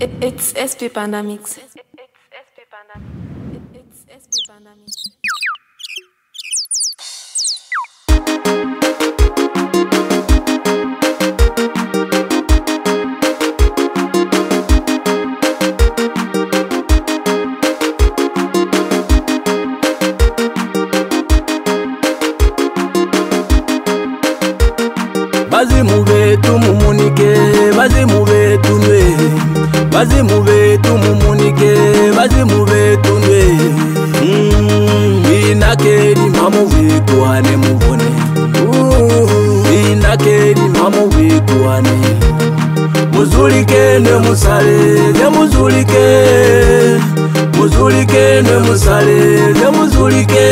It's SP Pandamix. It's SP Pandamix. It's SP Pandamix. bazi mubetu mumunike bazi mubetu ndwe mm, inakeri mamuvikuane muvone mm, inakeri mamuvikuane muzulike ndwe musale ye muzulike muzulike ndwe musale ye muzulike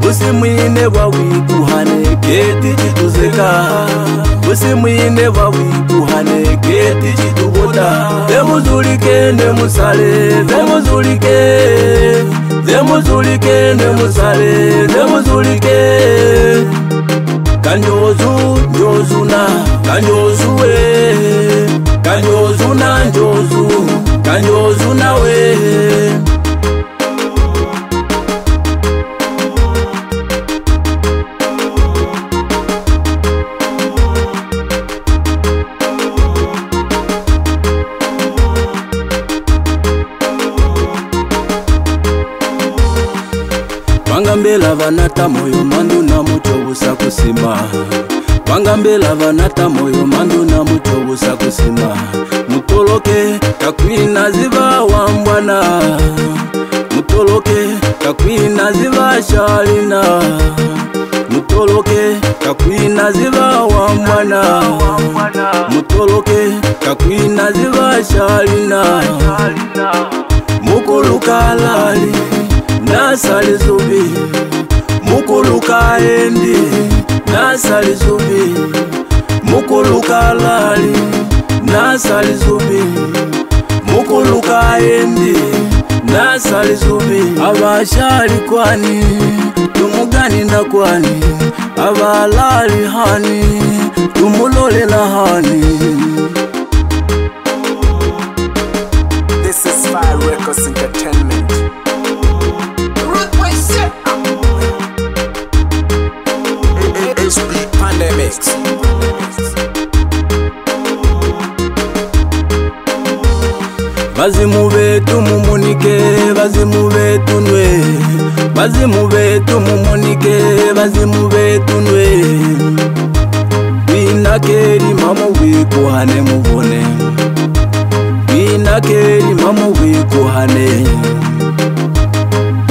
busi mwine bwawikuhane keti chituzeka busi mwine bwawikuhane keti chituzeka kota vemuzulike nemusale vemuzulike vemuzulike nemusale vemuzulike kanyozu nyozuna kanyozuwe kanyozuna njozu kanyozunawee mbelavanata moyo mandu na mutobusa kusima panga mbelavanata moyo mandu na mutobusa kusima mutoloke takwina ziva wambwana mutoloke takwina ziva shalina mutoloke takwina ziva wambwana mutoloke takwina ziva shalina mukulukalali nasali zubi mukuluka endi nasali zubi mukuluka lali nasali zubi mukuluka endi nasali zubi abashali kwani tumuganinda kwani abalali hani tumulolela hani mix. vazimu vetu mumonike vazimu vetu nwe vazimu vetu mumonike vazimu vetu nwe vinakeli mamo vikuhane muvone vinakeli mamo vikuhane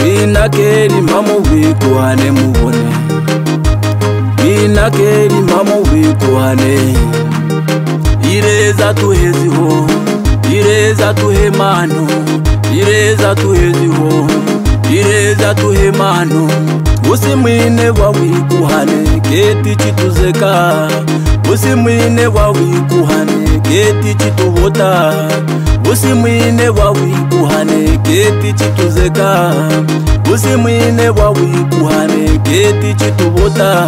vinakeli mamo vikuhane muvone nakeri mama uvikuhane ireza tuhe ziho ireza tuhe mano ireza tuhe ziho ireza tuhe mano usi mwine wawikuhane ketichituzeka usi mwine wawikuhane geti chituhota usi mwine wawi uhane geti chituzeka usi mwine wawi uhane geti chituhota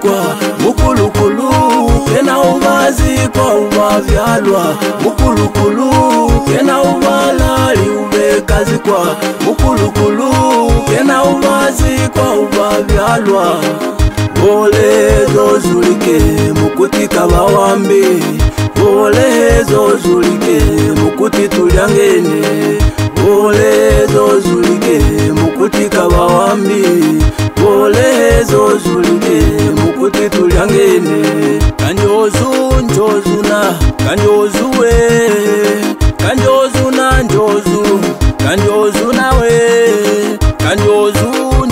kwa mukulukulu tena umazi kwa umavyalwa mukulukulu tena umalali umekazi kwa mukulukulu tena umazi kwa umavyalwa bolezo zulike mukutika bawambi bolezo zulike mukuti tulyangene bolezo zulike mukutika bawambi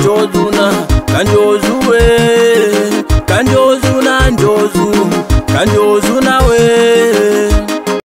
njozu na kanjozu we kanjozu na njozu kanjozu na we